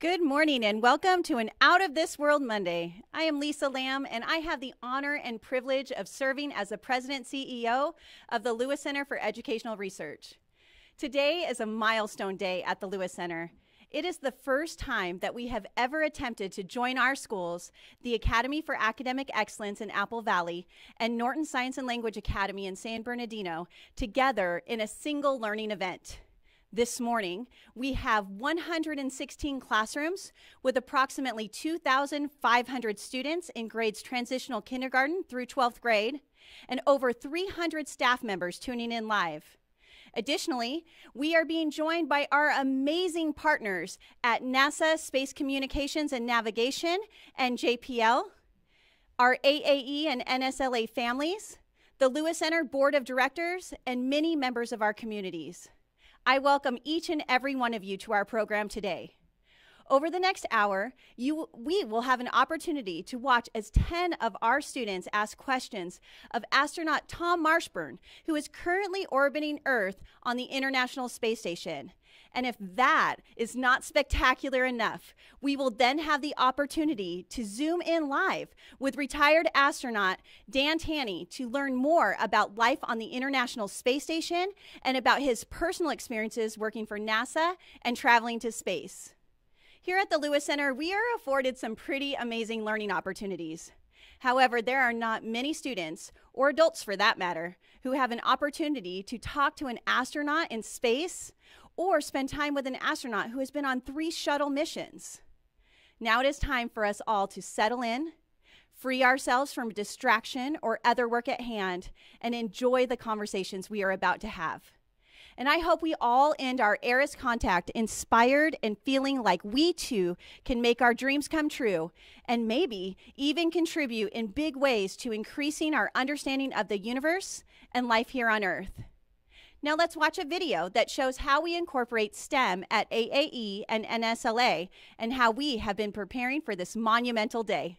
Good morning and welcome to an Out of This World Monday. I am Lisa Lamb and I have the honor and privilege of serving as the President CEO of the Lewis Center for Educational Research. Today is a milestone day at the Lewis Center. It is the first time that we have ever attempted to join our schools, the Academy for Academic Excellence in Apple Valley and Norton Science and Language Academy in San Bernardino, together in a single learning event this morning, we have 116 classrooms with approximately 2,500 students in grades transitional kindergarten through 12th grade and over 300 staff members tuning in live. Additionally, we are being joined by our amazing partners at NASA Space Communications and Navigation and JPL, our AAE and NSLA families, the Lewis Center Board of Directors, and many members of our communities. I welcome each and every one of you to our program today. Over the next hour, you, we will have an opportunity to watch as 10 of our students ask questions of astronaut Tom Marshburn, who is currently orbiting Earth on the International Space Station. And if that is not spectacular enough, we will then have the opportunity to zoom in live with retired astronaut Dan Tani to learn more about life on the International Space Station and about his personal experiences working for NASA and traveling to space. Here at the Lewis Center, we are afforded some pretty amazing learning opportunities. However, there are not many students, or adults for that matter, who have an opportunity to talk to an astronaut in space or spend time with an astronaut who has been on three shuttle missions. Now it is time for us all to settle in, free ourselves from distraction or other work at hand, and enjoy the conversations we are about to have. And I hope we all end our ARISS contact inspired and feeling like we too can make our dreams come true and maybe even contribute in big ways to increasing our understanding of the universe and life here on Earth. Now let's watch a video that shows how we incorporate STEM at AAE and NSLA and how we have been preparing for this monumental day.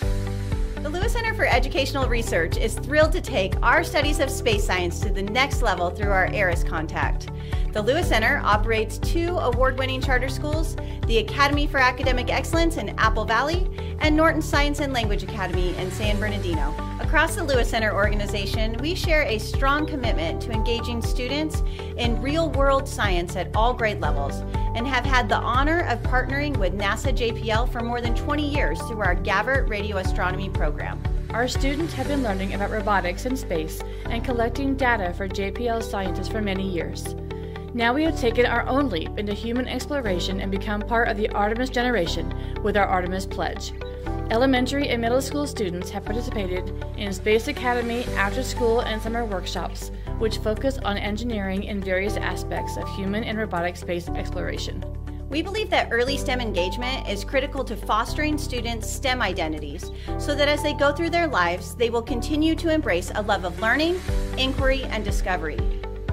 The Lewis For Educational Research is thrilled to take our studies of space science to the next level through our ARISS contact. The Lewis Center operates two award winning charter schools the Academy for Academic Excellence in Apple Valley and Norton Science and Language Academy in San Bernardino. Across the Lewis Center organization, we share a strong commitment to engaging students in real world science at all grade levels and have had the honor of partnering with NASA JPL for more than 20 years through our GAVRT Radio Astronomy program. Our students have been learning about robotics in space and collecting data for JPL scientists for many years. Now we have taken our own leap into human exploration and become part of the Artemis generation with our Artemis Pledge. Elementary and middle school students have participated in Space Academy after school and summer workshops, which focus on engineering in various aspects of human and robotic space exploration. We believe that early STEM engagement is critical to fostering students' STEM identities so that as they go through their lives, they will continue to embrace a love of learning, inquiry, and discovery.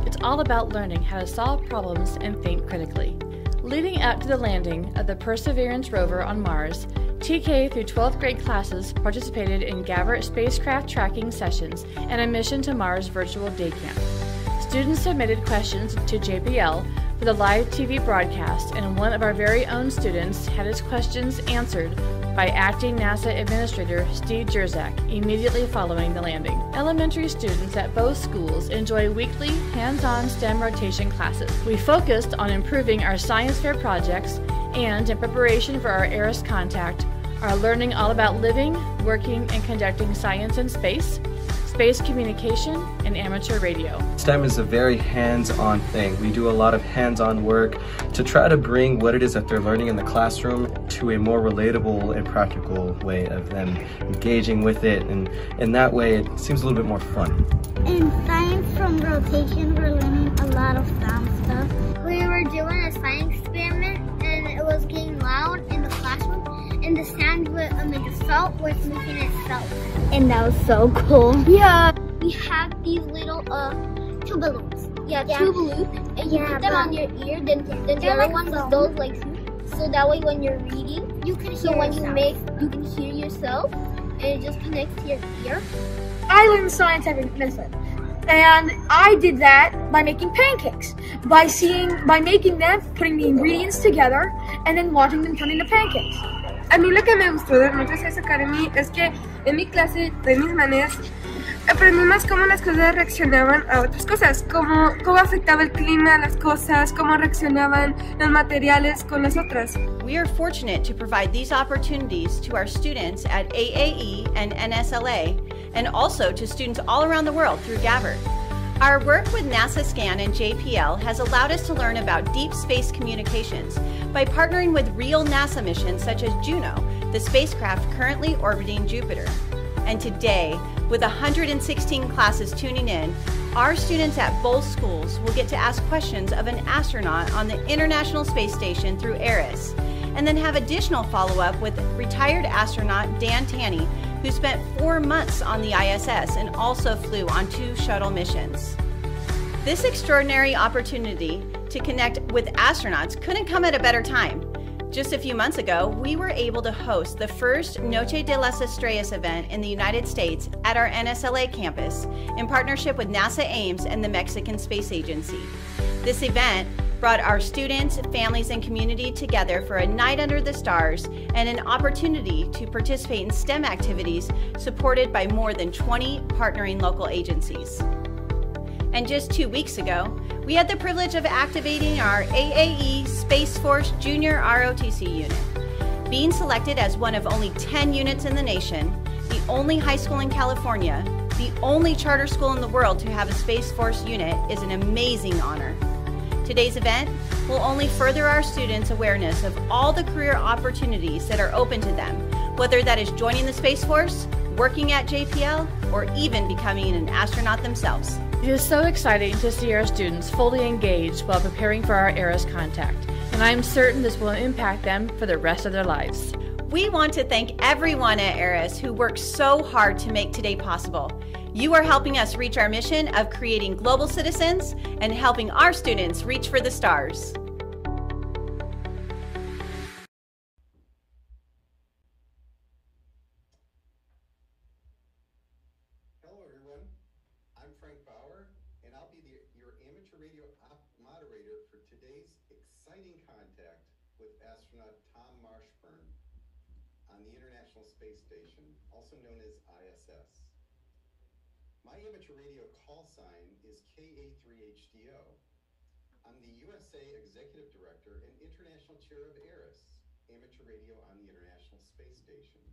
It's all about learning how to solve problems and think critically. Leading up to the landing of the Perseverance rover on Mars, TK through 12th grade classes participated in GAVRT spacecraft tracking sessions and a mission to Mars virtual day camp. Students submitted questions to JPL for the live TV broadcast, and one of our very own students had his questions answered by acting NASA Administrator Steve Jurczyk immediately following the landing. Elementary students at both schools enjoy weekly hands-on STEM rotation classes. We focused on improving our science fair projects and in preparation for our ARISS contact, are learning all about living, working, and conducting science in space, space communication, and amateur radio. STEM is a very hands-on thing. We do a lot of hands-on work to try to bring what it is that they're learning in the classroom to a more relatable and practical way of them engaging with it and in that way it seems a little bit more fun. In science from rotation we're learning a lot of sound stuff. We were doing a science experiment and it was getting loud in the classroom and the sound with um, the salt was making itself. And that was so cool. Yeah. We have these little uh two balloons. Yeah, yeah. two balloons. And you Yeah, put them on your ear, then then the other like one foam. goes like so that way when you're reading, You can so hear when you yourself. make you can hear yourself and it just connects to your ear. I learned scientific method. And I did that by making pancakes, by seeing, by making them, putting the ingredients together, and then watching them turn into pancakes. A mí lo que me gustó de Montessori Academy es que en mi clase de mis maneras aprendimos cómo las cosas reaccionaban a otras cosas, cómo, cómo afectaba el clima a las cosas, cómo reaccionaban los materiales con las otras. We are fortunate to provide these opportunities to our students at AAE and NSLA, and also to students all around the world through GAVRT. Our work with NASA SCaN and JPL has allowed us to learn about deep space communications by partnering with real NASA missions such as Juno, the spacecraft currently orbiting Jupiter. And today, with 116 classes tuning in, our students at both schools will get to ask questions of an astronaut on the International Space Station through ARISS, and then have additional follow up with retired astronaut Dan Tani, who spent four months on the ISS and also flew on two shuttle missions. This extraordinary opportunity to connect with astronauts couldn't come at a better time. Just a few months ago, we were able to host the first Noche de las Estrellas event in the United States at our NSLA campus in partnership with NASA Ames and the Mexican Space Agency. This event brought our students, families, and community together for a night under the stars and an opportunity to participate in STEM activities supported by more than 20 partnering local agencies. And just two weeks ago, we had the privilege of activating our AAE Space Force Junior ROTC unit. Being selected as one of only 10 units in the nation, the only high school in California, the only charter school in the world to have a Space Force unit is an amazing honor. Today's event will only further our students' awareness of all the career opportunities that are open to them, whether that is joining the Space Force, working at JPL, or even becoming an astronaut themselves. It is so exciting to see our students fully engaged while preparing for our ARISS contact, and I am certain this will impact them for the rest of their lives. We want to thank everyone at ARISS who worked so hard to make today possible. You are helping us reach our mission of creating global citizens and helping our students reach for the stars. Hello, everyone. I'm Frank Bauer, and I'll be your amateur radio moderator for today's exciting contact with astronaut Tom Marshburn on the International Space Station, also known as ISS. My amateur radio call sign is KA3HDO. I'm the USA Executive Director and International Chair of ARISS, Amateur Radio on the International Space Station.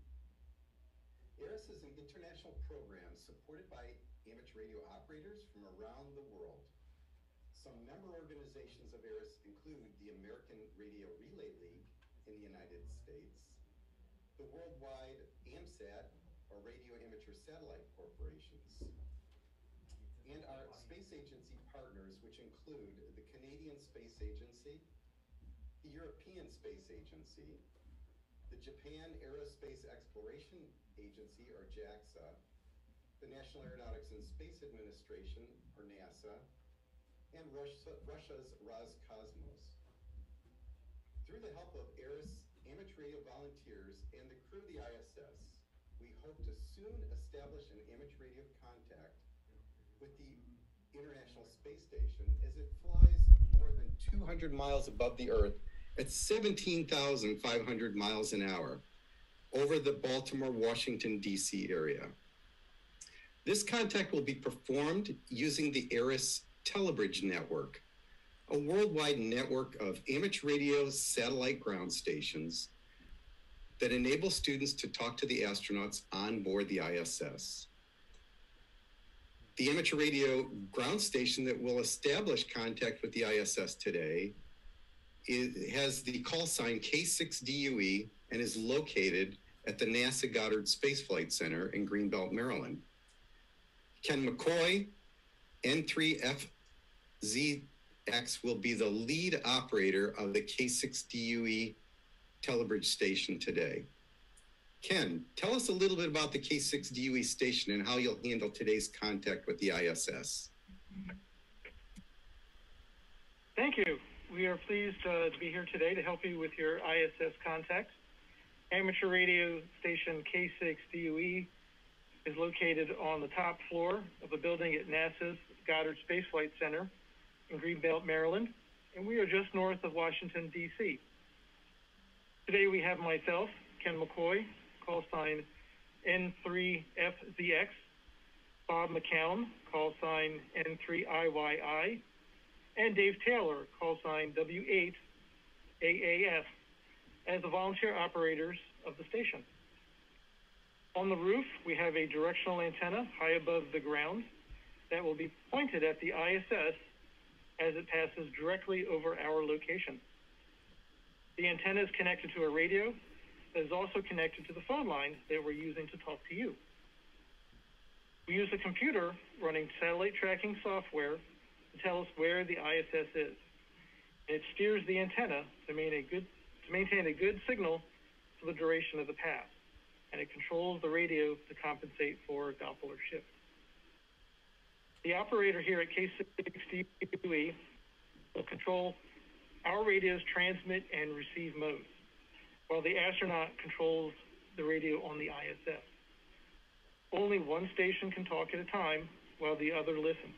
ARISS is an international program supported by amateur radio operators from around the world. Some member organizations of ARISS include the American Radio Relay League in the United States, the worldwide AMSAT, or Radio Amateur Satellite Corporations, and our space agency partners, which include the Canadian Space Agency, the European Space Agency, the Japan Aerospace Exploration Agency, or JAXA, the National Aeronautics and Space Administration, or NASA, and Russia, Russia's Roscosmos. Through the help of ARISS amateur volunteers and the crew of the ISS, we hope to soon establish an amateur radio contact with the International Space Station as it flies more than 200 miles above the Earth at 17,500 miles an hour over the Baltimore, Washington, D.C. area. This contact will be performed using the ARISS Telebridge Network, a worldwide network of amateur radio satellite ground stations that enable students to talk to the astronauts on board the ISS. The amateur radio ground station that will establish contact with the ISS today is, has the call sign K6DUE and is located at the NASA Goddard Space Flight Center in Greenbelt, Maryland. Ken McCoy, N3FZX, will be the lead operator of the K6DUE Telebridge station today. Ken, tell us a little bit about the K6DUE station and how you'll handle today's contact with the ISS. Thank you. We are pleased uh, to be here today to help you with your ISS contact. Amateur radio station K6DUE is located on the top floor of a building at NASA's Goddard Space Flight Center in Greenbelt, Maryland, and we are just north of Washington, D.C. Today we have myself, Ken McCoy, call sign N3FZX, Bob McCown, call sign N3IYI, and Dave Taylor, call sign W8AAF, as the volunteer operators of the station. On the roof, we have a directional antenna high above the ground that will be pointed at the ISS as it passes directly over our location. The antenna is connected to a radio that is also connected to the phone line that we're using to talk to you. We use a computer running satellite tracking software to tell us where the ISS is. It steers the antenna to maintain a good, maintain a good signal for the duration of the path, and it controls the radio to compensate for Doppler shift. The operator here at K6DUE will control our radio's transmit and receive modes, while the astronaut controls the radio on the ISS. Only one station can talk at a time while the other listens.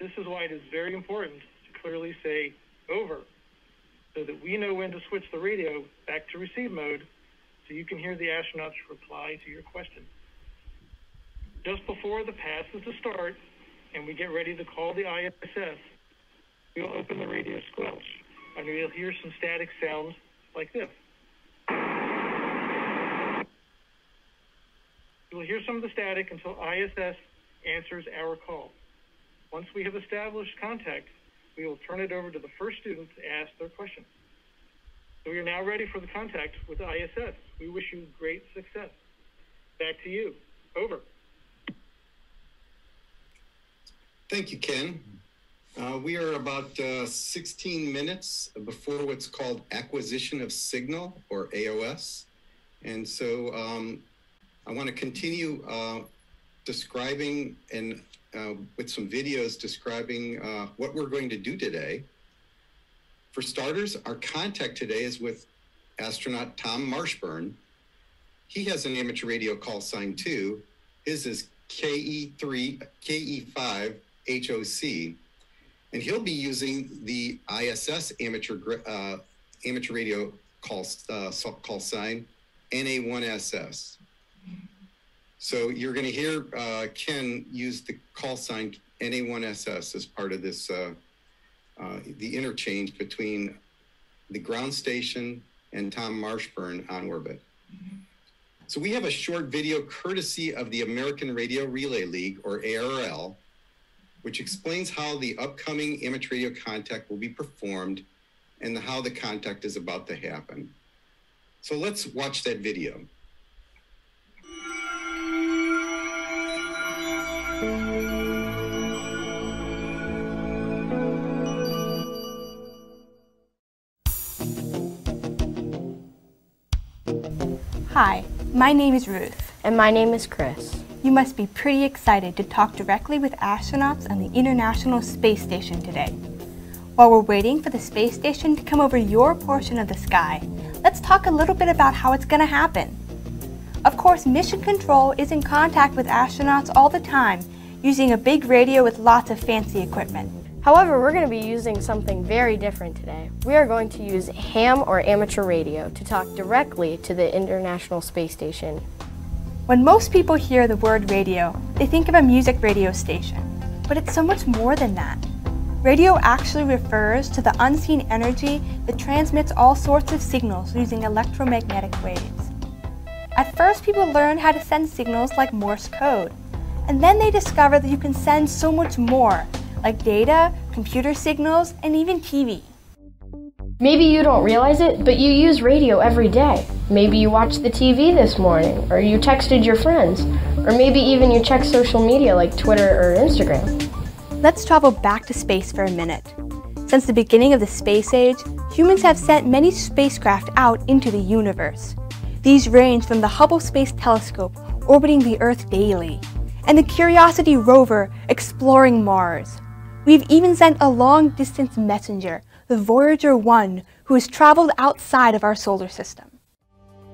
This is why it is very important to clearly say over so that we know when to switch the radio back to receive mode so you can hear the astronauts reply to your question. Just before the pass is to start and we get ready to call the ISS, we'll open the radio squelch and we'll hear some static sounds like this. You'll hear some of the static until ISS answers our call. Once we have established contact, we will turn it over to the first student to ask their question. So we are now ready for the contact with ISS. We wish you great success. Back to you. Over. Thank you, Ken. Uh, we are about uh, 16 minutes before what's called acquisition of signal or AOS. And so um, I want to continue uh, describing and uh, with some videos describing uh, what we're going to do today. For starters, our contact today is with astronaut Tom Marshburn. He has an amateur radio call sign too. His is KE3, KE5 HOC, and he'll be using the ISS amateur uh, amateur radio call uh, call sign NA1SS. So you're going to hear uh, Ken use the call sign NA1SS as part of this, uh, uh, the interchange between the ground station and Tom Marshburn on orbit. So we have a short video courtesy of the American Radio Relay League, or ARRL, which explains how the upcoming amateur radio contact will be performed and how the contact is about to happen. So let's watch that video. Hi, my name is Ruth. And my name is Chris. You must be pretty excited to talk directly with astronauts on the International Space Station today. While we're waiting for the space station to come over your portion of the sky, let's talk a little bit about how it's going to happen. Of course, Mission Control is in contact with astronauts all the time using a big radio with lots of fancy equipment. However, we're going to be using something very different today. We are going to use ham or amateur radio to talk directly to the International Space Station. When most people hear the word radio, they think of a music radio station. But it's so much more than that. Radio actually refers to the unseen energy that transmits all sorts of signals using electromagnetic waves. At first, people learned how to send signals like Morse code. And then they discovered that you can send so much more, like data, computer signals, and even TV. Maybe you don't realize it, but you use radio every day. Maybe you watched the TV this morning, or you texted your friends, or maybe even you check social media like Twitter or Instagram. Let's travel back to space for a minute. Since the beginning of the space age, humans have sent many spacecraft out into the universe. These range from the Hubble Space Telescope orbiting the Earth daily, and the Curiosity rover exploring Mars. We've even sent a long distance messenger, the Voyager 1, who has traveled outside of our solar system.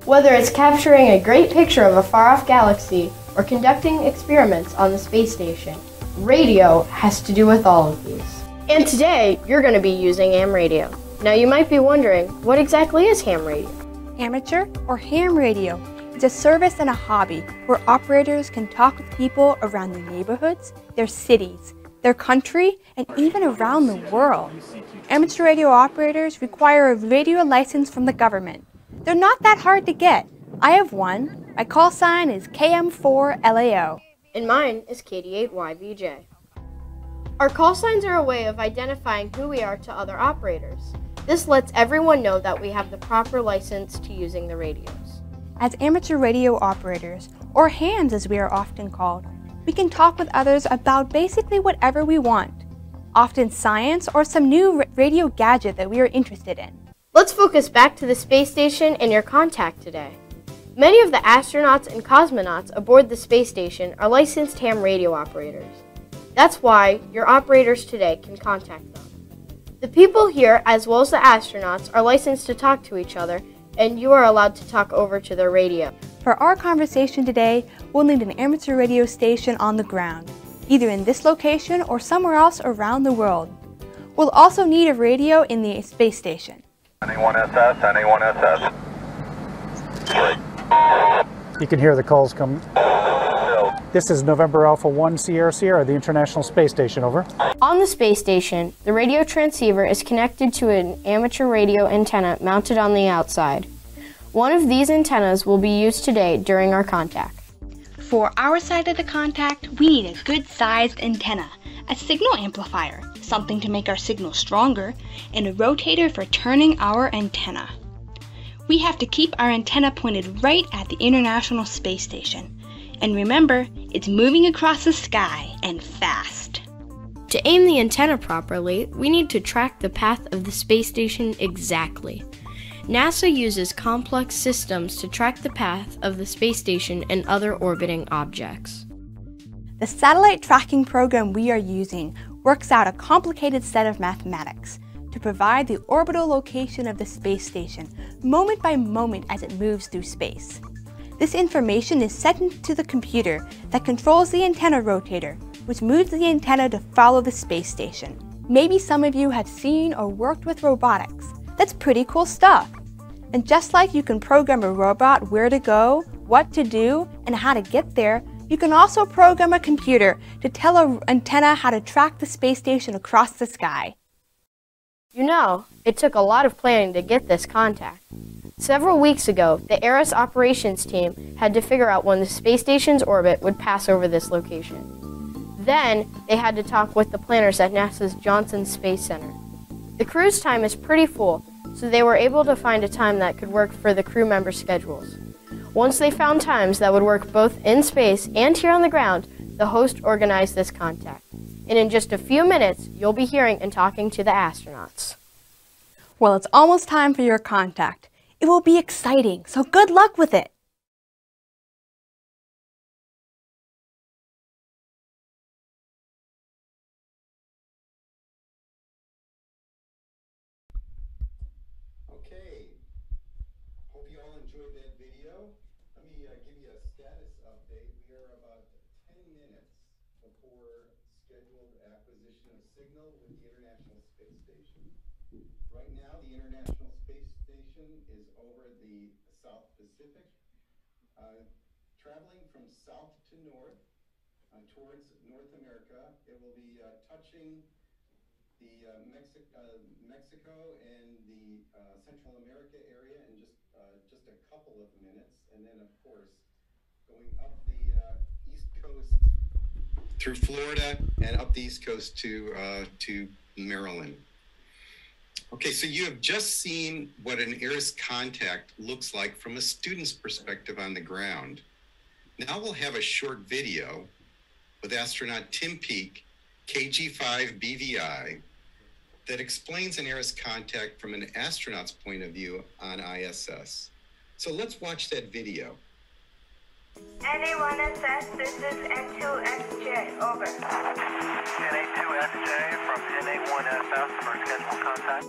Whether it's capturing a great picture of a far off galaxy or conducting experiments on the space station, Radio has to do with all of these. And today, you're going to be using ham radio. Now, you might be wondering, what exactly is ham radio? Amateur or ham radio is a service and a hobby where operators can talk with people around their neighborhoods, their cities, their country, and even around the world. Amateur radio operators require a radio license from the government. They're not that hard to get. I have one. My call sign is KM4LAO. And mine is KD8YVJ. Our call signs are a way of identifying who we are to other operators. This lets everyone know that we have the proper license to using the radios. As amateur radio operators, or hams as we are often called, we can talk with others about basically whatever we want, often science or some new radio gadget that we are interested in. Let's focus back to the space station and your contact today. Many of the astronauts and cosmonauts aboard the space station are licensed ham radio operators. That's why your operators today can contact them. The people here, as well as the astronauts, are licensed to talk to each other, and you are allowed to talk over to their radio. For our conversation today, we'll need an amateur radio station on the ground, either in this location or somewhere else around the world. We'll also need a radio in the space station. NA1SS, NA1SS. You can hear the calls come. This is November Alpha 1 Sierra Sierra, the International Space Station, over. On the space station, the radio transceiver is connected to an amateur radio antenna mounted on the outside. One of these antennas will be used today during our contact. For our side of the contact, we need a good sized antenna, a signal amplifier, something to make our signal stronger, and a rotator for turning our antenna. We have to keep our antenna pointed right at the International Space Station. And remember, it's moving across the sky and fast. To aim the antenna properly, we need to track the path of the space station exactly. NASA uses complex systems to track the path of the space station and other orbiting objects. The satellite tracking program we are using works out a complicated set of mathematics to provide the orbital location of the space station moment by moment as it moves through space. This information is sent to the computer that controls the antenna rotator, which moves the antenna to follow the space station. Maybe some of you have seen or worked with robotics. That's pretty cool stuff. And just like you can program a robot where to go, what to do, and how to get there, you can also program a computer to tell an antenna how to track the space station across the sky. You know, it took a lot of planning to get this contact. Several weeks ago, the ARISS operations team had to figure out when the space station's orbit would pass over this location. Then, they had to talk with the planners at NASA's Johnson Space Center. The crew's time is pretty full, so they were able to find a time that could work for the crew members' schedules. Once they found times that would work both in space and here on the ground, the host organized this contact. And in just a few minutes, you'll be hearing and talking to the astronauts. Well, it's almost time for your contact. It will be exciting, so good luck with it. Okay. Hope you all enjoyed that video. Let me uh, give you a status update. We are about 10 minutes before scheduled acquisition of signal with the International Space Station. Right now, the International Space Station is over the South Pacific, uh, traveling from south to north uh, towards North America. It will be uh, touching the uh, Mexi- uh, Mexico and the uh, Central America area in just just a couple of minutes, and then of course going up the east coast through Florida and up the east coast to to Maryland. Okay, so you have just seen what an ARISS contact looks like from a student's perspective on the ground. Now we'll have a short video with astronaut Tim Peake, KG5 BVI, that explains an ARISS contact from an astronaut's point of view on ISS. So let's watch that video. NA1SS, this is N2SJ, over. NA2SJ from NA1SS for scheduled contact.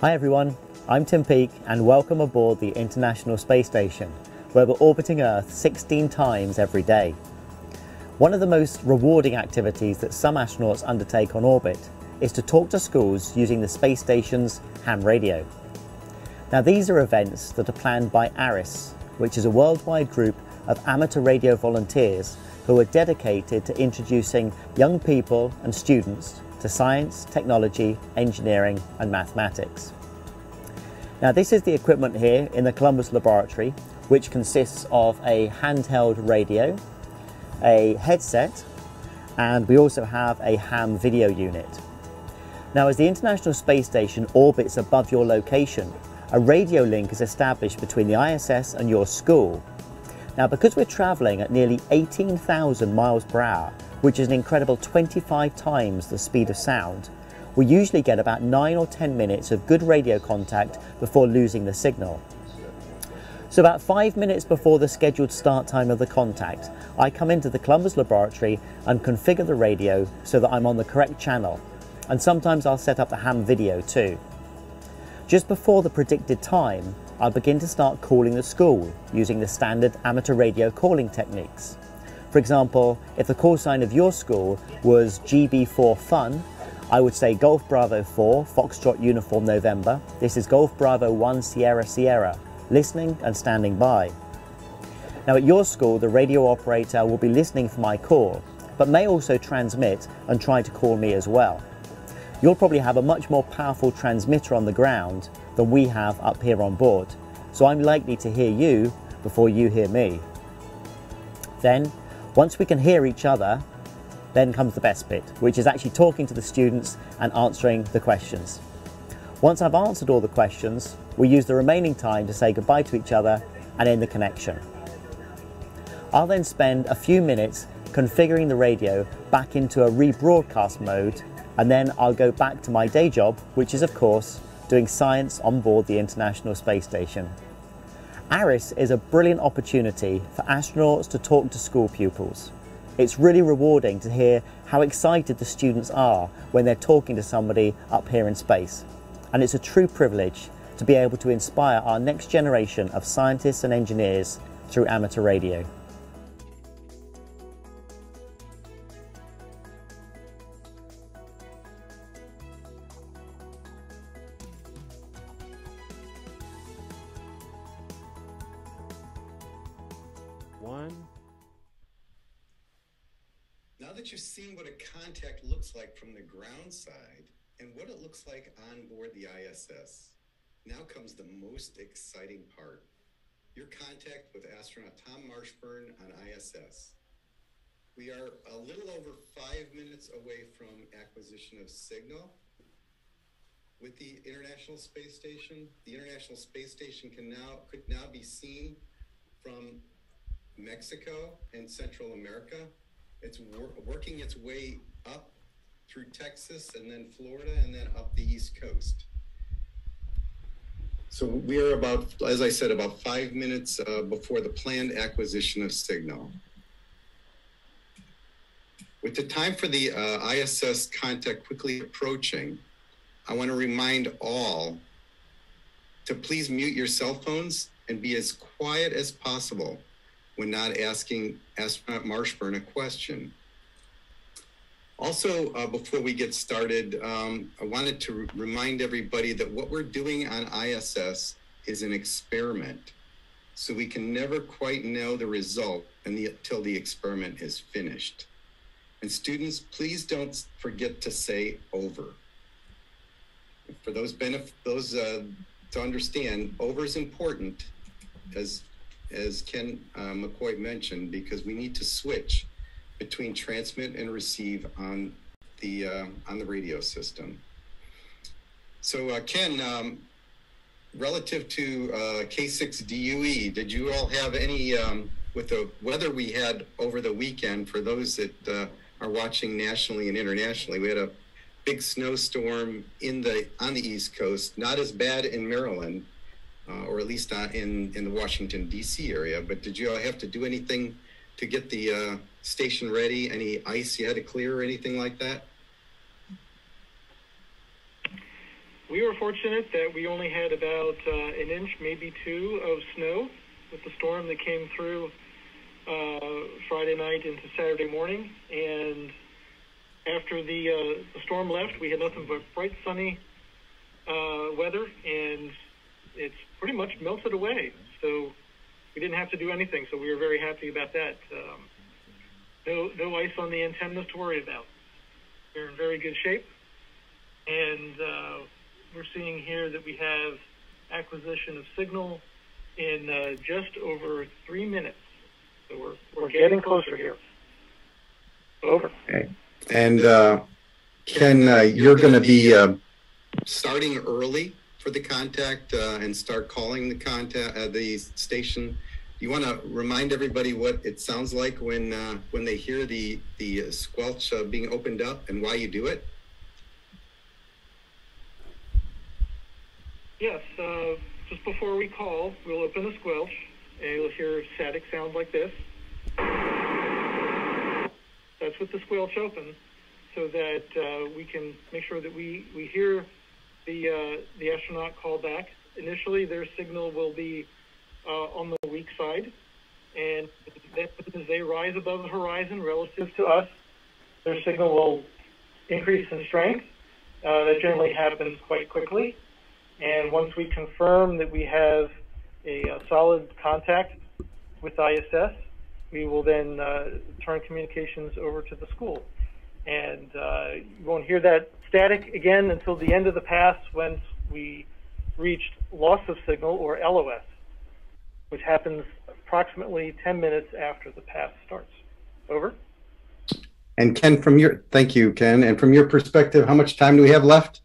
Hi everyone, I'm Tim Peake and welcome aboard the International Space Station, where we're orbiting Earth 16 times every day. One of the most rewarding activities that some astronauts undertake on orbit is to talk to schools using the space station's ham radio. Now, these are events that are planned by ARISS, which is a worldwide group of amateur radio volunteers who are dedicated to introducing young people and students to science, technology, engineering, and mathematics. Now, this is the equipment here in the Columbus Laboratory, which consists of a handheld radio, a headset, and we also have a ham video unit. Now, as the International Space Station orbits above your location, a radio link is established between the ISS and your school. Now, because we're travelling at nearly 18,000 miles per hour, which is an incredible 25 times the speed of sound, we usually get about 9 or 10 minutes of good radio contact before losing the signal. So about 5 minutes before the scheduled start time of the contact, I come into the Columbus laboratory and configure the radio so that I'm on the correct channel. And sometimes I'll set up the ham video too. Just before the predicted time, I'll begin to start calling the school using the standard amateur radio calling techniques. For example, if the call sign of your school was GB4 Fun, I would say Golf Bravo 4, Foxtrot Uniform November. This is Golf Bravo 1 Sierra Sierra, listening and standing by. Now at your school, the radio operator will be listening for my call, but may also transmit and try to call me as well. You'll probably have a much more powerful transmitter on the ground than we have up here on board, so I'm likely to hear you before you hear me. Then, once we can hear each other, then comes the best bit, which is actually talking to the students and answering the questions. Once I've answered all the questions, we use the remaining time to say goodbye to each other and end the connection. I'll then spend a few minutes configuring the radio back into a rebroadcast mode and then I'll go back to my day job, which is of course doing science on board the International Space Station. ARISS is a brilliant opportunity for astronauts to talk to school pupils. It's really rewarding to hear how excited the students are when they're talking to somebody up here in space. And it's a true privilege to be able to inspire our next generation of scientists and engineers through amateur radio. Like on board the ISS, now comes the most exciting part. Your contact with astronaut Tom Marshburn on ISS. We are a little over five minutes away from acquisition of signal with the International Space Station. The International Space Station can now could now be seen from Mexico and Central America. It's wor- working its way up through Texas and then Florida and then up the East Coast. So we are about, as I said, about five minutes uh, before the planned acquisition of signal. With the time for the uh, ISS contact quickly approaching, I want to remind all to please mute your cell phones and be as quiet as possible when not asking astronaut Marshburn a question. Also, uh, before we get started, um, I wanted to remind everybody that what we're doing on ISS is an experiment. So we can never quite know the result until the experiment is finished. And students, please don't forget to say over. For those benef- those uh, to understand, over is important, as as Ken uh, McCoy mentioned, because we need to switch between transmit and receive on the uh, on the radio system. So uh, Ken, um, relative to uh, K6 DUE, did you all have any um, with the weather we had over the weekend? For those that uh, are watching nationally and internationally, we had a big snowstorm in the on the East Coast. Not as bad in Maryland, uh, or at least in in the Washington D.C. area. But did you all have to do anything to get the uh, station ready? Any ice you had to clear or anything like that? We were fortunate that we only had about uh, an inch, maybe two, of snow with the storm that came through uh, Friday night into Saturday morning, and after the, uh, the storm left, we had nothing but bright sunny uh, weather, and it's pretty much melted away. So we didn't have to do anything. So we were very happy about that. Um, no, no ice on the antennas to worry about. They're in very good shape, and uh, we're seeing here that we have acquisition of signal in uh, just over three minutes. So we're, we're, getting, getting closer, closer here. Over. Okay. And uh, Ken, uh, you're going to be uh, starting early for the contact uh, and start calling the contact uh, the station. You want to remind everybody what it sounds like when uh, when they hear the the squelch being opened up and why you do it. Yes, just before we call, we'll open the squelch, and you'll hear static sound like this. That's what the squelch opens, so that uh, we can make sure that we, we hear the, uh, the astronaut call back. Initially, their signal will be uh, on the weak side, and as they rise above the horizon relative to us, their signal will increase in strength. Uh, that generally happens quite quickly. And once we confirm that we have a, a solid contact with ISS, we will then uh, turn communications over to the school. And uh, you won't hear that static again until the end of the pass when we reached loss of signal or LOS, which happens approximately 10 minutes after the pass starts. Over. And Ken, from your, thank you, Ken. And from your perspective, how much time do we have left?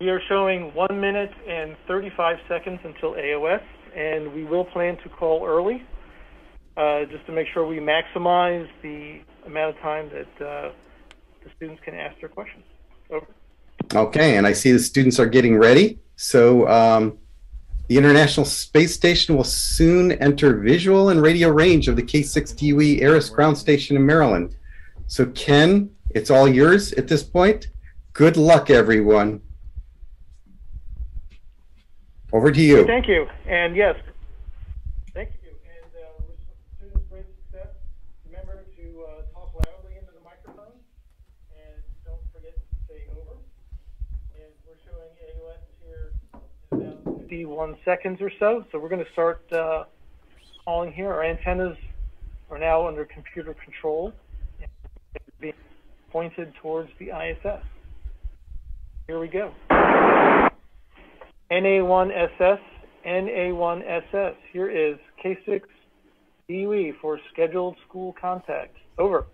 We are showing one minute and 35 seconds until AOS and we will plan to call early uh, just to make sure we maximize the amount of time that uh, the students can ask their questions. Over. Okay, and I see the students are getting ready. So um, the International Space Station will soon enter visual and radio range of the K6DUE ARISS ground station in Maryland. So Ken, it's all yours at this point. Good luck, everyone. Over to you. Thank you. And yes, thank you. And uh, students, great success. Remember to uh, talk loudly into the microphone and don't forget to say over. And we're showing AOS here in about 51 seconds or so. So we're going to start uh, calling here. Our antennas are now under computer control and being pointed towards the ISS. Here we go. NA1SS, NA1SS. Here is K6 DUE for scheduled school contact. Over.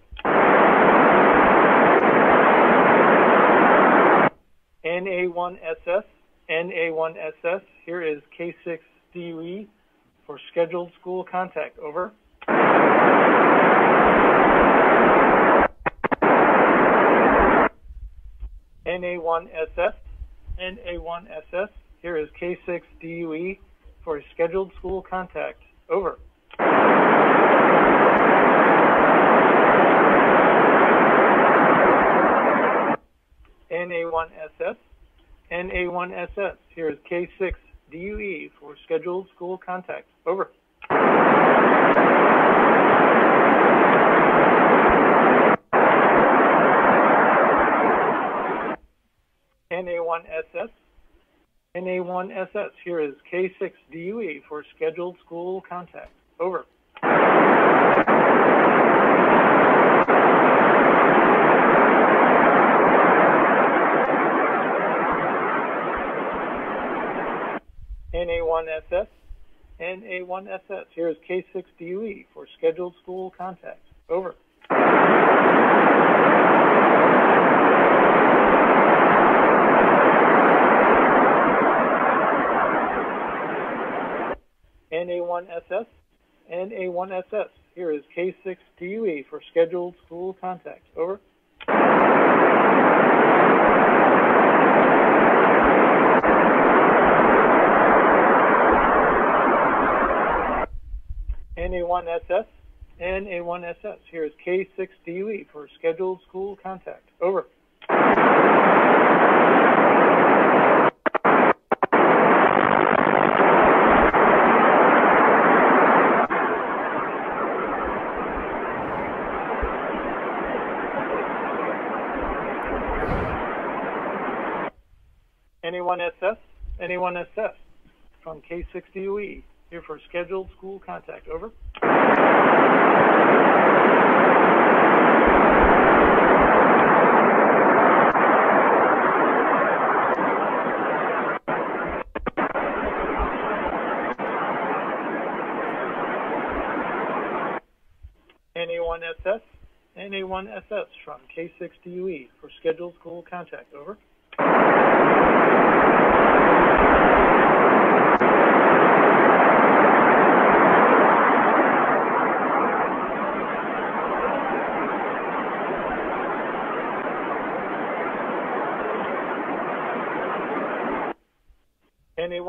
NA1SS, NA1SS. Here is K6 DUE for scheduled school contact. Over. NA1SS, NA1SS. Here is K6DUE for a scheduled school contact. Over. NA1SS, NA1SS. Here is K6 DUE for scheduled school contact. Over. NA1SS, NA1SS. Here is K6 DUE for scheduled school contact. Over. NA1SS. NA1SS. Here is K6 DUE for scheduled school contact. Over. NA1SS, NA1SS. Here is K6DUE for scheduled school contact. Over. N1SS, NA1SS. Here's K6D for scheduled school contact. Over. NA1SS, NA1SS from K6DUE here for scheduled school contact. Over. NA1SS? Anyone SS from K6DUE for scheduled school contact. Over.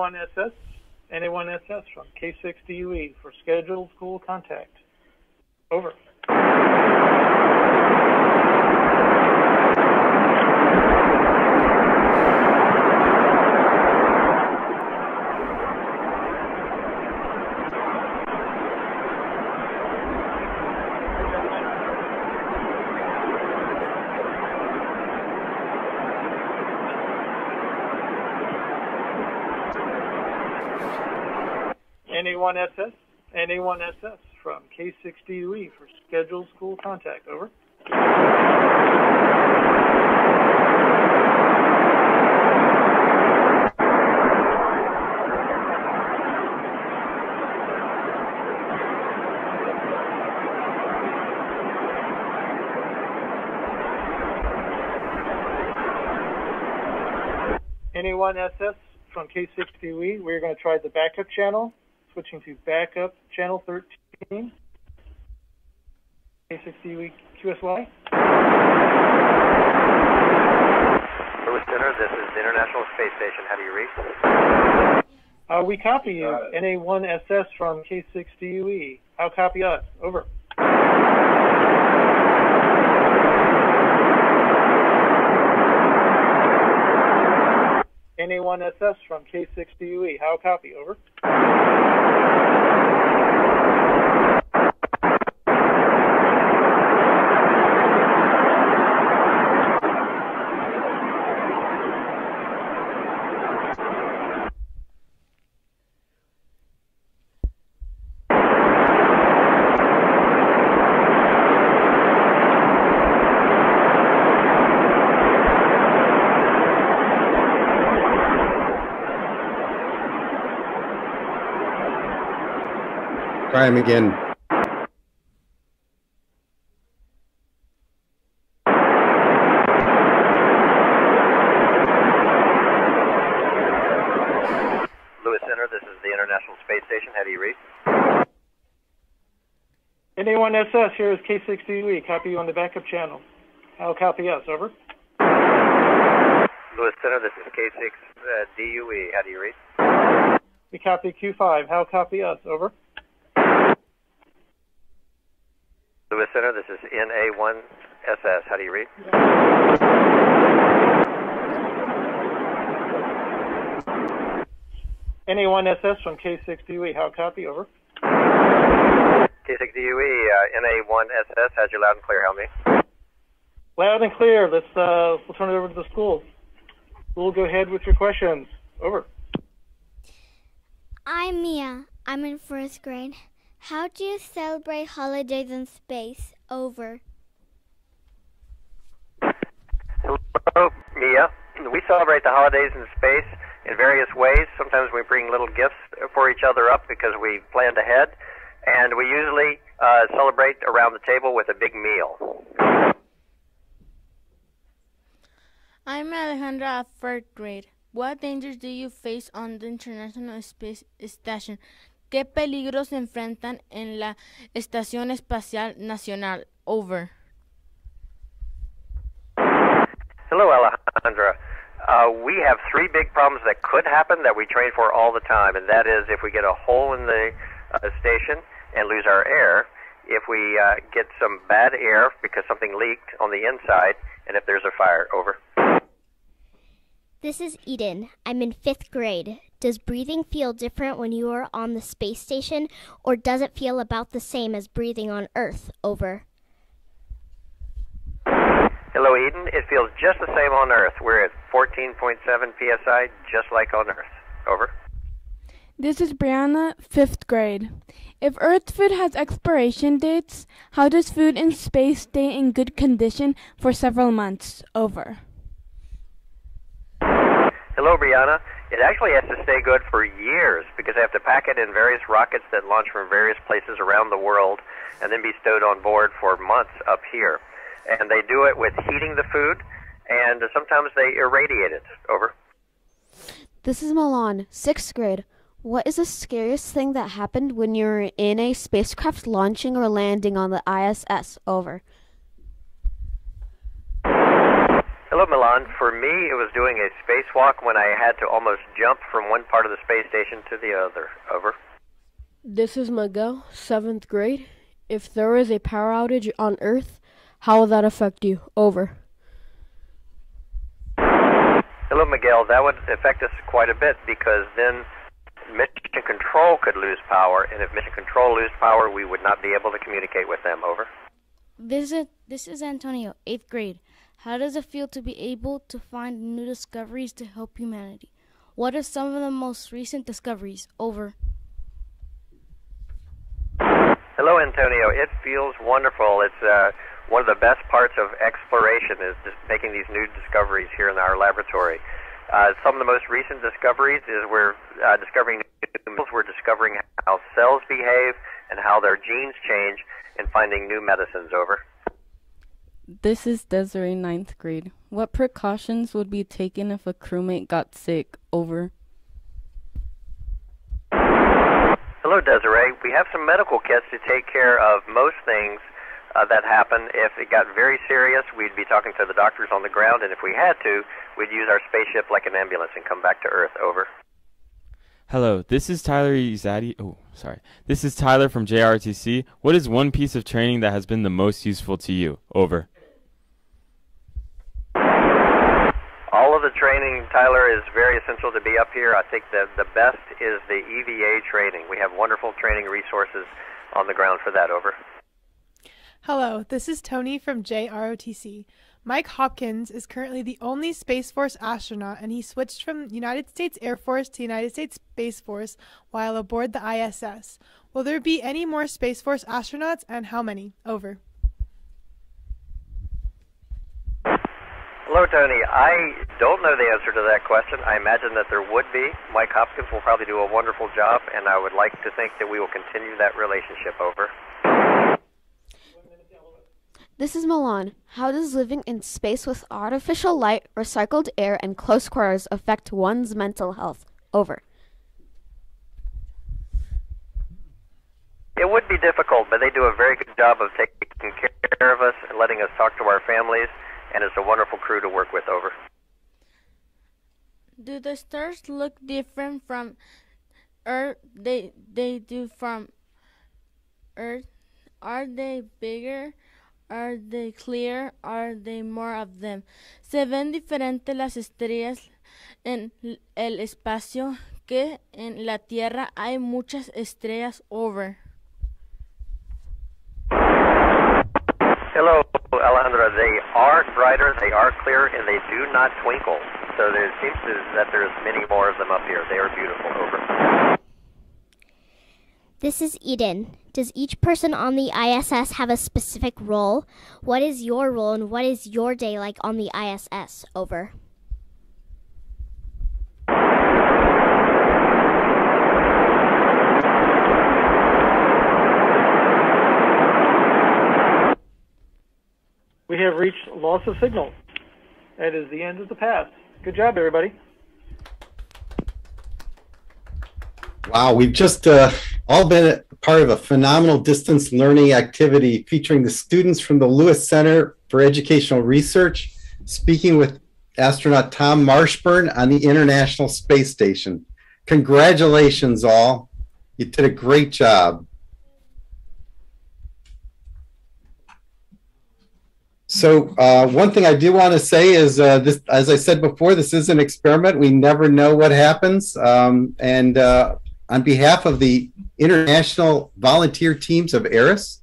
Anyone SS? NA1SS from K6DUE for scheduled school contact. Over. NA1SS? Anyone SS from K6DUE for scheduled school contact. Over. NA1SS from K6DUE? We're going to try the backup channel switching to backup channel 13, K6DUE QSY. Lewis Center, this is the International Space Station. How do you read? Uh, we copy you, NA1SS from K6DUE. How copy us? Over. NA1SS from K6DUE. How copy? Over. Try him again. Lewis Center, this is the International Space Station. How do you read? NA1SS, here is K6DUE. Copy you on the backup channel. How copy us? Over. Lewis Center, this is K6 uh, DUE. How do you read? We copy Q5. How copy us? Over. Lewis Center, this is NA1SS. How do you read? NA1SS from K6DUE. How copy? Over. K6DUE, uh, NA1SS has you loud and clear. Help me. Loud and clear. Let's uh, we'll turn it over to the school. We'll go ahead with your questions. Over. I'm Mia. I'm in first grade. How do you celebrate holidays in space? Over. Hello, Mia. We celebrate the holidays in space in various ways. Sometimes we bring little gifts for each other up because we planned ahead. And we usually uh, celebrate around the table with a big meal. I'm Alejandra at third grade. What dangers do you face on the International Space Station? ¿Qué peligros se enfrentan en la Estación Espacial Nacional? Over. Hello, Alejandra. Uh, we have three big problems that could happen that we train for all the time, and that is if we get a hole in the uh, station and lose our air, if we uh, get some bad air because something leaked on the inside, and if there's a fire. Over. This is Eden. I'm in fifth grade. Does breathing feel different when you are on the space station, or does it feel about the same as breathing on Earth? Over. Hello, Eden. It feels just the same on Earth. We're at 14.7 psi, just like on Earth. Over. This is Brianna, fifth grade. If Earth food has expiration dates, how does food in space stay in good condition for several months? Over. Hello, Brianna. It actually has to stay good for years because they have to pack it in various rockets that launch from various places around the world and then be stowed on board for months up here. And they do it with heating the food and sometimes they irradiate it. Over. This is Milan, sixth grade. What is the scariest thing that happened when you were in a spacecraft launching or landing on the ISS? Over. Hello, Milan. For me, it was doing a spacewalk when I had to almost jump from one part of the space station to the other. Over. This is Miguel, seventh grade. If there is a power outage on Earth, how will that affect you? Over. Hello, Miguel. That would affect us quite a bit because then mission control could lose power, and if mission control lose power, we would not be able to communicate with them. Over. This is, this is Antonio, eighth grade. How does it feel to be able to find new discoveries to help humanity? What are some of the most recent discoveries? Over. Hello, Antonio. It feels wonderful. It's uh, one of the best parts of exploration is just making these new discoveries here in our laboratory. Uh, some of the most recent discoveries is we're uh, discovering new we're discovering how cells behave and how their genes change, and finding new medicines. Over. This is Desiree, ninth grade. What precautions would be taken if a crewmate got sick? Over. Hello, Desiree. We have some medical kits to take care of most things uh, that happen. If it got very serious, we'd be talking to the doctors on the ground, and if we had to, we'd use our spaceship like an ambulance and come back to Earth. Over. Hello, this is Tyler Izadi. Oh, sorry. This is Tyler from JROTC. What is one piece of training that has been the most useful to you? Over. All of the training, Tyler, is very essential to be up here. I think that the best is the EVA training. We have wonderful training resources on the ground for that. Over. Hello, this is Tony from JROTC. Mike Hopkins is currently the only Space Force astronaut, and he switched from United States Air Force to United States Space Force while aboard the ISS. Will there be any more Space Force astronauts, and how many? Over. Hello, Tony. I don't know the answer to that question. I imagine that there would be. Mike Hopkins will probably do a wonderful job, and I would like to think that we will continue that relationship. Over. This is Milan. How does living in space with artificial light, recycled air, and close quarters affect one's mental health? Over. It would be difficult, but they do a very good job of taking care of us and letting us talk to our families, and it's a wonderful crew to work with. Over. Do the stars look different from Earth? They they do from Earth. Are they bigger? Are they clear? Are they more of them? Se ven diferentes las estrellas en el espacio que en la Tierra hay muchas estrellas over. Hello, Alejandra. They are brighter, they are clear, and they do not twinkle. So there seems to, that there's many more of them up here. They are beautiful. Over. This is Eden. Does each person on the ISS have a specific role? What is your role and what is your day like on the ISS? Over. We have reached loss of signal. That is the end of the path. Good job, everybody. Wow, we've just uh, all been part of a phenomenal distance learning activity featuring the students from the Lewis Center for Educational Research, speaking with astronaut Tom Marshburn on the International Space Station. Congratulations, all. You did a great job. So uh, one thing I do want to say is uh, this, as I said before, this is an experiment. We never know what happens. Um, and uh, on behalf of the international volunteer teams of ARISS,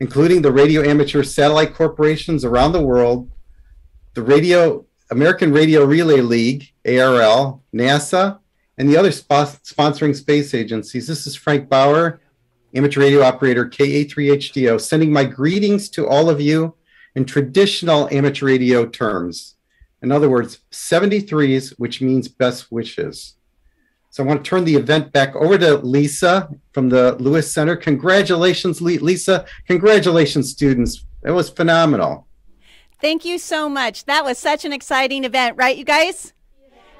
including the radio amateur satellite corporations around the world, the Radio American Radio Relay League, ARRL, NASA, and the other spo- sponsoring space agencies. This is Frank Bauer, amateur radio operator KA3HDO, sending my greetings to all of you in traditional amateur radio terms. In other words, 73s, which means best wishes. So I want to turn the event back over to Lisa from the Lewis Center. Congratulations, Lisa. Congratulations, students. It was phenomenal. Thank you so much. That was such an exciting event, right, you guys?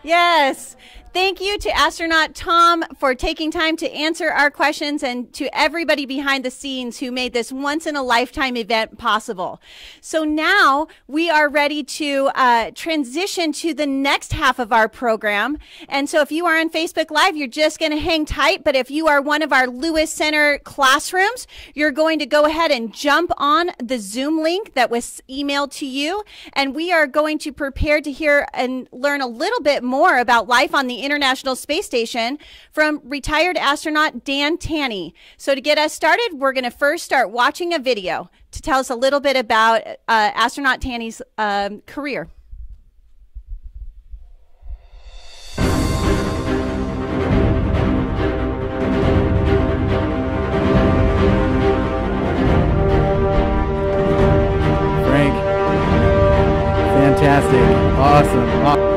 Yes. Thank you to astronaut Tom for taking time to answer our questions and to everybody behind the scenes who made this once in a lifetime event possible. So now we are ready to uh, transition to the next half of our program. And so if you are on Facebook Live, you're just going to hang tight. But if you are one of our Lewis Center classrooms, you're going to go ahead and jump on the Zoom link that was emailed to you. And we are going to prepare to hear and learn a little bit more about life on the International Space Station from retired astronaut Dan Tani. So to get us started, we're going to first start watching a video to tell us a little bit about uh, astronaut Tani's um, career. Fantastic, awesome. Aw-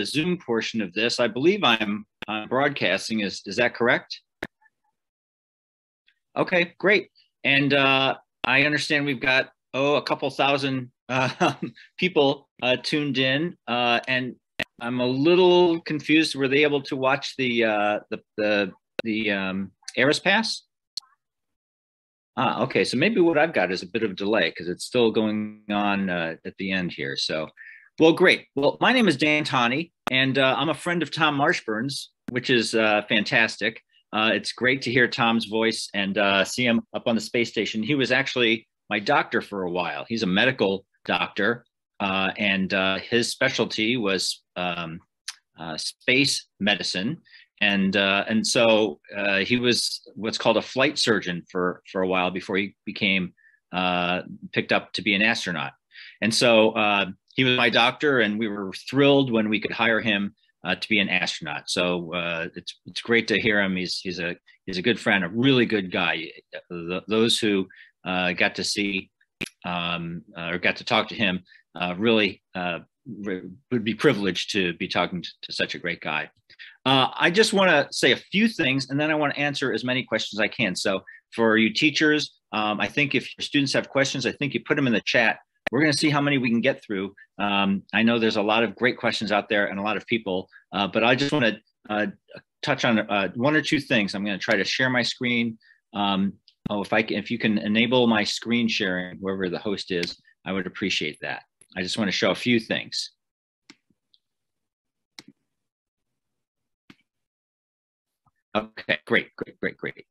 the Zoom portion of this. I believe I'm, broadcasting. Is is that correct? Okay, great. And uh, I understand we've got oh a couple thousand uh, people uh, tuned in, uh, and I'm a little confused. Were they able to watch the uh, the the the um, ARISS Pass? Ah, okay. So maybe what I've got is a bit of delay because it's still going on uh, at the end here. So, well, great. Well, my name is Dan Tani, and uh, I'm a friend of Tom Marshburn's, which is uh, fantastic. Uh, it's great to hear Tom's voice and uh, see him up on the space station. He was actually my doctor for a while. He's a medical doctor, uh, and his specialty was um, space medicine and uh, and so uh, he was what's called a flight surgeon for for a while before he became uh, picked up to be an astronaut. And so uh, he was my doctor, and we were thrilled when we could hire him uh, to be an astronaut. So uh, it's it's great to hear him. He's he's a he's a good friend, a really good guy. those who got to see um, or got to talk to him really would be privileged to be talking to, to such a great guy. Uh, I just want to say a few things, and then I want to answer as many questions as I can. So, for you teachers, um, I think if your students have questions, I think you put them in the chat. We're going to see how many we can get through. Um, I know there's a lot of great questions out there and a lot of people, uh, but I just want to uh, touch on uh, one or two things. I'm going to try to share my screen. Um, oh, if I can, if you can enable my screen sharing, whoever the host is, I would appreciate that. I just want to show a few things. Okay, great, great, great, great.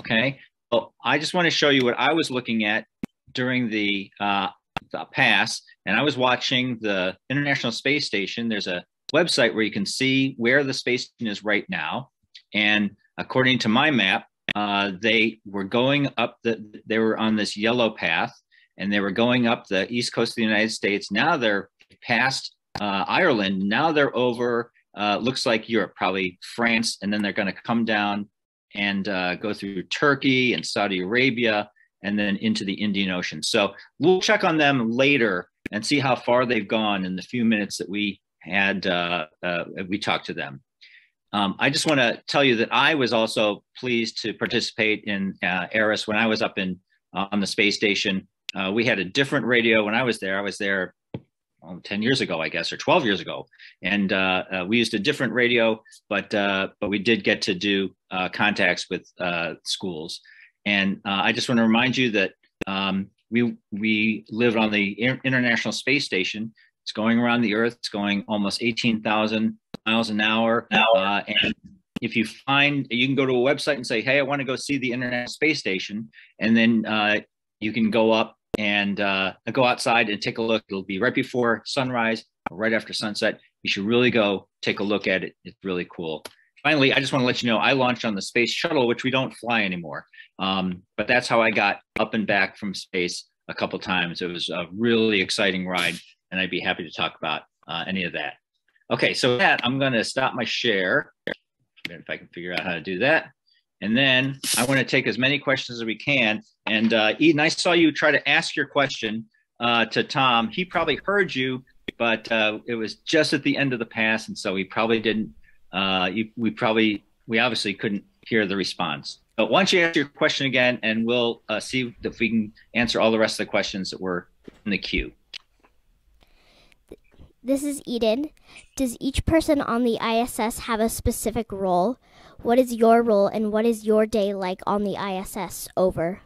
Okay, well, I just want to show you what I was looking at during the, uh, the pass, and I was watching the International Space Station. There's a website where you can see where the space station is right now, and according to my map, uh, they were going up the. They were on this yellow path, and they were going up the east coast of the United States. Now they're past uh, Ireland. Now they're over uh, looks like Europe, probably France, and then they're going to come down and uh, go through Turkey and Saudi Arabia and then into the Indian Ocean. So we'll check on them later and see how far they've gone in the few minutes that we had uh, uh we talked to them. Um, I just want to tell you that I was also pleased to participate in uh, ARISS when I was up in uh, on the space station. we had a different radio when I was there. I was there well, 10 years ago, I guess, or 12 years ago. And uh, uh, we used a different radio, but uh, but we did get to do uh, contacts with uh, schools. And uh, I just want to remind you that um, we we live on the International Space Station. It's going around the Earth. It's going almost 18,000 miles an hour. and if you find, you can go to a website and say, "Hey, I want to go see the International Space Station," and then you can go up and uh, go outside and take a look. It'll be right before sunrise, right after sunset. You should really go take a look at it. It's really cool. Finally, I just want to let you know I launched on the space shuttle, which we don't fly anymore. Um, but that's how I got up and back from space a couple times. It was a really exciting ride, and I'd be happy to talk about uh, any of that. Okay, so that I'm going to stop my share. If I can figure out how to do that. And then I want to take as many questions as we can. And uh, Eden, I saw you try to ask your question uh, to Tom. He probably heard you, but uh, it was just at the end of the pass, and so he probably didn't. Uh, you, we probably, we obviously couldn't hear the response. But why don't you ask your question again, and we'll uh, see if we can answer all the rest of the questions that were in the queue. This is Eden. Does each person on the ISS have a specific role? What is your role and what is your day like on the ISS? Over.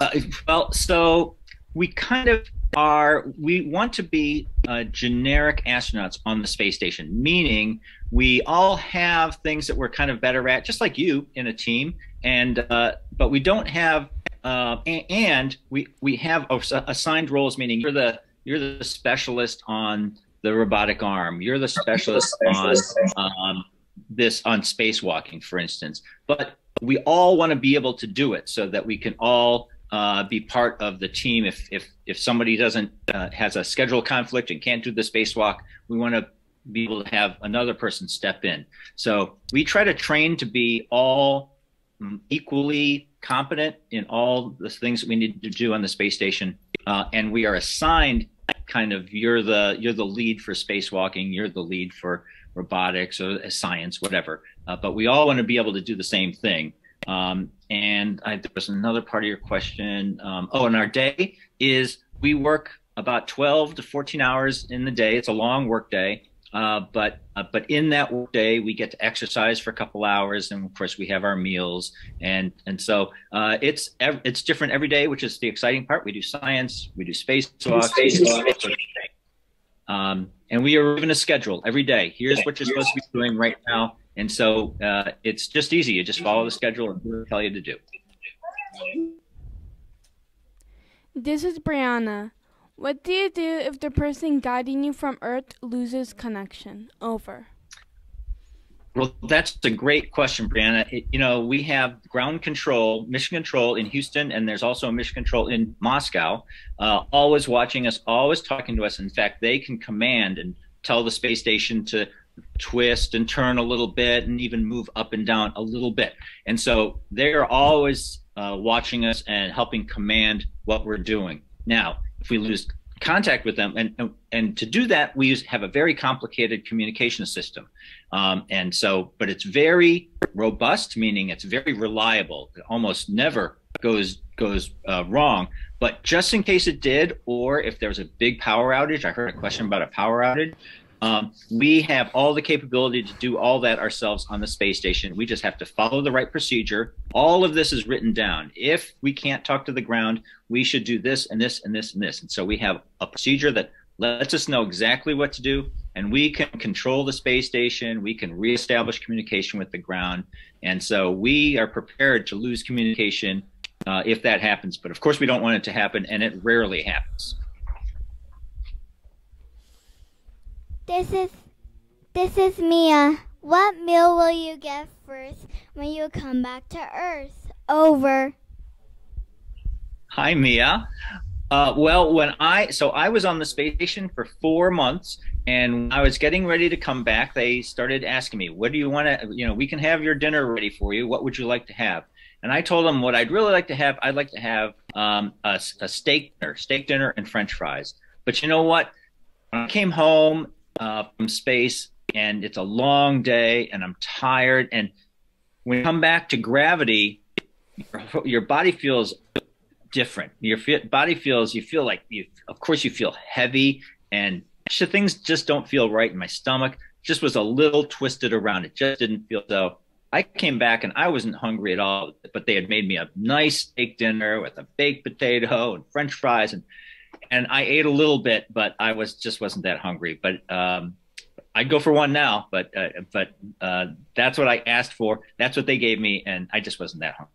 Uh, well, so we kind of are, we want to be uh, generic astronauts on the space station, meaning we all have things that we're kind of better at, just like you in a team, and uh, but we don't have, uh, and we we have assigned roles, meaning you're the you're the specialist on the robotic arm. You're the specialist, on um, this on spacewalking, for instance. But we all want to be able to do it so that we can all uh, be part of the team. If if if somebody doesn't uh, has a schedule conflict and can't do the spacewalk, we want to be able to have another person step in. So we try to train to be all equally competent in all the things that we need to do on the space station, uh, and we are assigned kind of you're the you're the lead for spacewalking, you're the lead for robotics or science, whatever. Uh, but we all want to be able to do the same thing. Um, and I, there was another part of your question. Um, oh, and our day is we work about 12 to 14 hours in the day. It's a long work day. Uh, but uh, but in that work day, we get to exercise for a couple hours, and of course we have our meals, and and so uh, it's ev- it's different every day, which is the exciting part. We do science, we do space walk, um, and we are given a schedule every day. Here's what you're supposed to be doing right now, and so uh, it's just easy. You just follow the schedule and do what we tell you to do. This is Brianna. What do you do if the person guiding you from Earth loses connection? Over. Well, that's a great question, Brianna. It, you know, we have ground control, mission control in Houston, and there's also mission control in Moscow, uh, always watching us, always talking to us. In fact, they can command and tell the space station to twist and turn a little bit and even move up and down a little bit. And so they're always uh, watching us and helping command what we're doing. Now, if we lose contact with them and and to do that we use, have a very complicated communication system um, and so but it's very robust meaning it's very reliable it almost never goes goes uh, wrong but just in case it did or if there was a big power outage i heard a question about a power outage um, we have all the capability to do all that ourselves on the space station. We just have to follow the right procedure. All of this is written down. If we can't talk to the ground, we should do this and this and this and this. And so we have a procedure that lets us know exactly what to do, and we can control the space station. We can reestablish communication with the ground. And so we are prepared to lose communication uh, if that happens. But of course, we don't want it to happen, and it rarely happens. This is this is Mia. What meal will you get first when you come back to Earth? Over. Hi, Mia. Uh, well, when I so I was on the space station for four months, and I was getting ready to come back, they started asking me, "What do you want to? You know, we can have your dinner ready for you. What would you like to have?" And I told them what I'd really like to have. I'd like to have um, a, a steak dinner, steak dinner, and French fries. But you know what? When I came home uh, from space, and it's a long day, and I'm tired. And when you come back to gravity, your, your body feels different. Your body feels you feel like you. Of course, you feel heavy, and things just don't feel right in my stomach. Just was a little twisted around. It just didn't feel so. I came back and I wasn't hungry at all, but they had made me a nice steak dinner with a baked potato and French fries, and and I ate a little bit, but I was just wasn't that hungry. But um, I'd go for one now, but uh, but uh, that's what I asked for. That's what they gave me, and I just wasn't that hungry.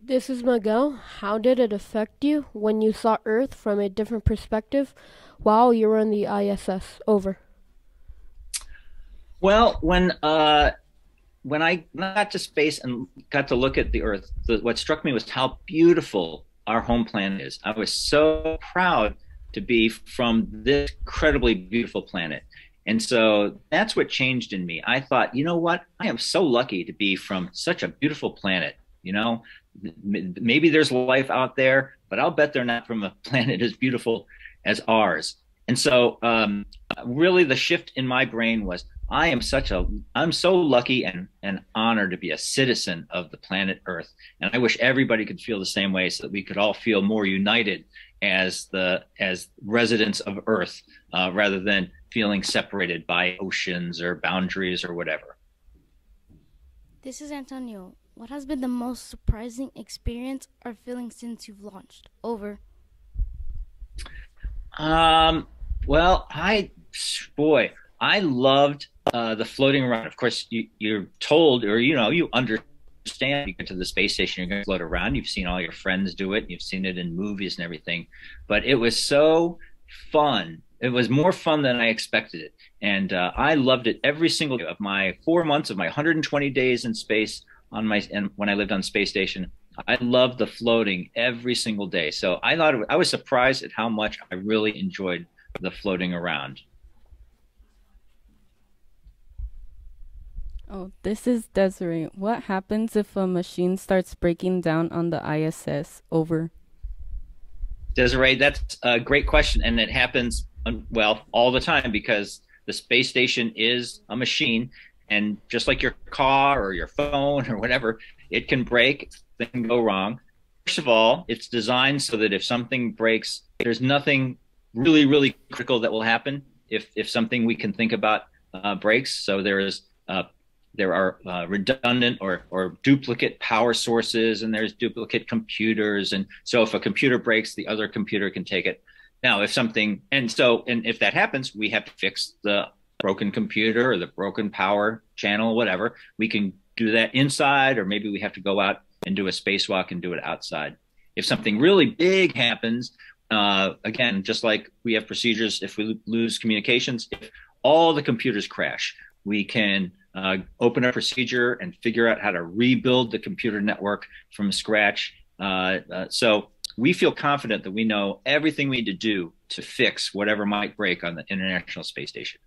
This is Miguel. How did it affect you when you saw Earth from a different perspective while you were in the ISS? Over. Well, when uh, when I got to space and got to look at the Earth, the, what struck me was how beautiful our home planet is. I was so proud to be from this incredibly beautiful planet. And so that's what changed in me. I thought, you know what? I am so lucky to be from such a beautiful planet. You know, maybe there's life out there, but I'll bet they're not from a planet as beautiful as ours. And so, um, really, the shift in my brain was I am such a I'm so lucky and and honored to be a citizen of the planet Earth, and I wish everybody could feel the same way, so that we could all feel more united as the as residents of Earth, uh, rather than feeling separated by oceans or boundaries or whatever. This is Antonio. What has been the most surprising experience or feeling since you've launched? Over. Um. Well, I boy, I loved uh, the floating around. Of course, you, you're told, or you know, you understand. You get to the space station, you're going to float around. You've seen all your friends do it. You've seen it in movies and everything. But it was so fun. It was more fun than I expected it, and uh, I loved it every single day of my four months of my 120 days in space on my and when I lived on space station. I loved the floating every single day. So I thought I was surprised at how much I really enjoyed the floating around. Oh, this is Desiree. What happens if a machine starts breaking down on the ISS? Over. Desiree, that's a great question, and it happens um, well all the time because the space station is a machine, and just like your car or your phone or whatever, it can break, it can go wrong. First of all, it's designed so that if something breaks, there's nothing really, really critical that will happen if if something we can think about uh, breaks. So there is uh, there are uh, redundant or, or duplicate power sources and there's duplicate computers. And so if a computer breaks the other computer can take it. Now if something and so and if that happens we have to fix the broken computer or the broken power channel whatever. We can do that inside or maybe we have to go out and do a spacewalk and do it outside. If something really big happens uh, again just like we have procedures if we lose communications if all the computers crash we can uh, open a procedure and figure out how to rebuild the computer network from scratch. Uh, uh, so we feel confident that we know everything we need to do to fix whatever might break on the International Space Station.